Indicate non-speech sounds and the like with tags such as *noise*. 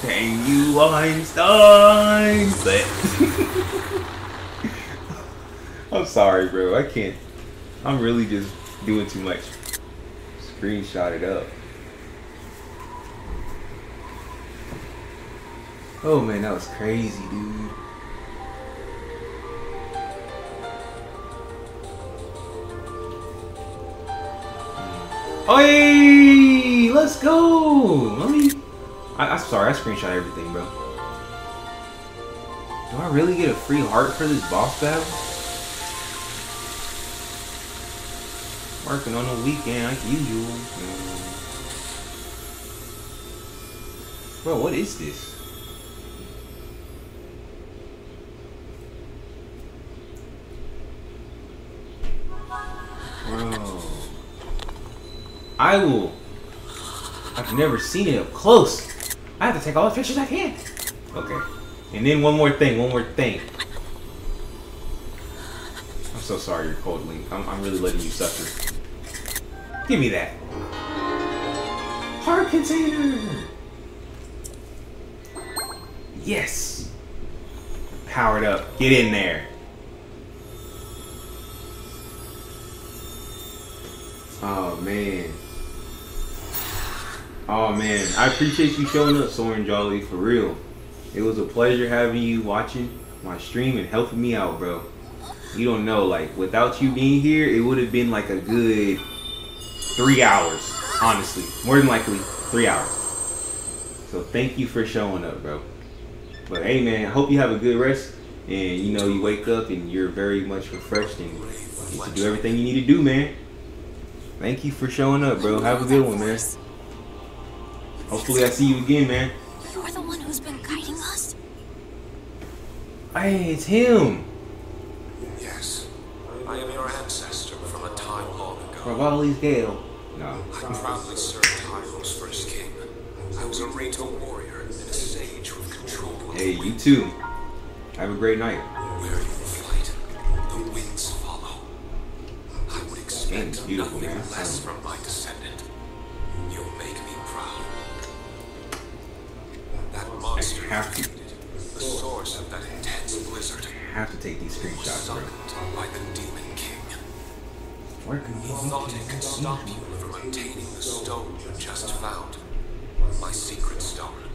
Can you Einstein? But *laughs* I'm sorry, bro. I can't. I'm really just doing too much. Screenshot it up. Oh man, that was crazy, dude. Oh, hey, let's go. Let me. I, I'm sorry, I screenshot everything, bro. Do I really get a free heart for this boss battle? Working on the weekend like usual. Bro, what is this? Bro. I will. I've never seen it up close. I have to take all the pictures I can. Okay. And then one more thing, one more thing. I'm so sorry you're cold, Link. I'm, I'm really letting you suffer. Give me that. Heart container! Yes! Powered up. Get in there. Oh, man. Oh, man. I appreciate you showing up, Soren Jolly, for real. It was a pleasure having you watching my stream and helping me out, bro. You don't know, like, without you being here, it would have been like a good three hours, honestly. More than likely, three hours. So thank you for showing up, bro. But hey, man, I hope you have a good rest. And, you know, you wake up and you're very much refreshed and to do everything you need to do, man. Thank you for showing up, bro. Have a good one, man. Hopefully I see you again, man. You're the one who's been guiding us? Hey, it's him. Yes. I am your ancestor from a time long ago. Revali's Gale. No. I proudly served Hyrule's first king. I was a Rito warrior and a sage with control. Hey, you wind. too. Have a great night. Where you flight, the winds follow. I would Game's expect beautiful, nothing man. less from my descendant. You'll make me proud. Have to. the source of that intense blizzard, have to take these screenshots, bro. by the Demon King. Where can He thought it could stop you from obtaining the stone you just found. My secret stone.